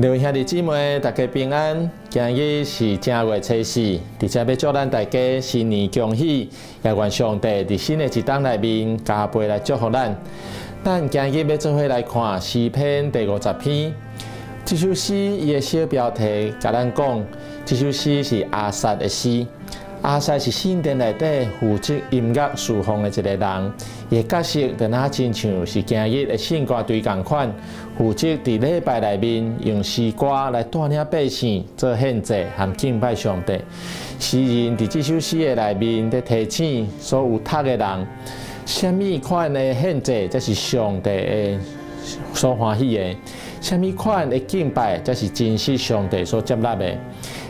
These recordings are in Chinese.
各位兄弟姊妹，大家平安。今日是正月初四，而且要祝咱大家新年恭喜，也愿上帝在新的一档内面加倍来祝福咱。咱今日要做伙来看诗篇第五十篇。这首诗伊的小标题甲咱讲，这首诗是阿萨的诗。阿塞是圣殿内底负责音乐侍奉的一个人，伊角色就那亲像是今日的圣歌队共款，负责伫礼拜内面用诗歌来带领百姓做献祭和敬拜上帝。诗人伫这首诗的内面在提醒所有读的人，什么款的献祭才是上帝的所欢喜的？什么款的敬拜才是真实上帝所接纳的？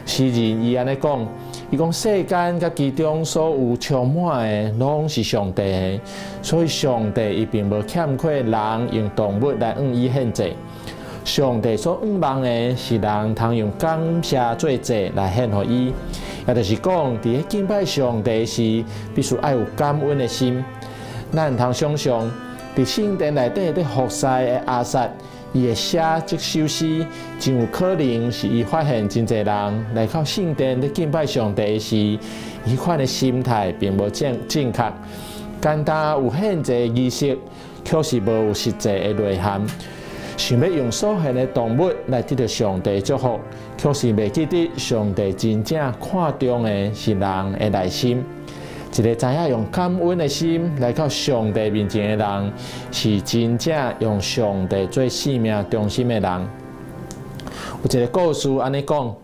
诗人伊安尼讲。伊讲世间甲其中所有充满的，拢是上帝的，所以上帝伊并无欠缺人用动物来用伊献祭。上帝所仰望的是人通用感谢做祭来献予伊，也就是讲，伫咧敬拜上帝时，必须爱有感恩的心。咱通想象，伫圣殿内底伫服侍的阿萨。伊会写即首诗，真有可能是伊发现真侪人来到圣殿咧敬拜上帝时，伊款的心态并无正正确。简单有献祭仪式，却是无有实际的内涵。想要用所献的动物来得到上帝祝福，却是未记得上帝真正看重的是人的内心。一个知影用感恩的心来到上帝面前的人，是真正用上帝做生命中心的人。有一个故事安尼讲：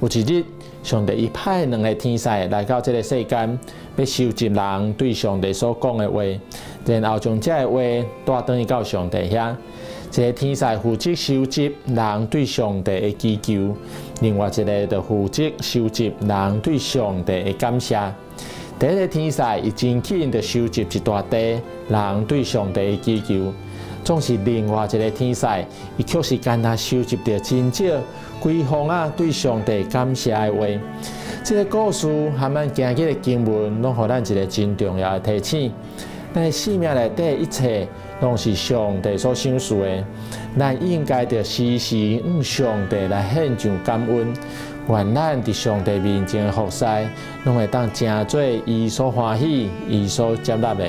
有一日，上帝伊派两个天使来到这个世间，要收集人对上帝所讲的话，然后将这个话带转去到上帝遐。一个天使负责收集人对上帝的祈求，另外一个就负责收集人对上帝的感谢。第一个天使伊真紧的收集一大堆人对上帝的祈求，总是另外一个天使伊却是干那收集着真少几封啊对上帝感谢的话。这个故事含咱今日的经文，拢互咱一个真重要的提醒：咱生命内底一切拢是上帝所赏赐的，咱应该着时时向上帝来献上感恩。愿咱伫上帝面前服侍，拢会当真做伊所欢喜、伊所接纳的。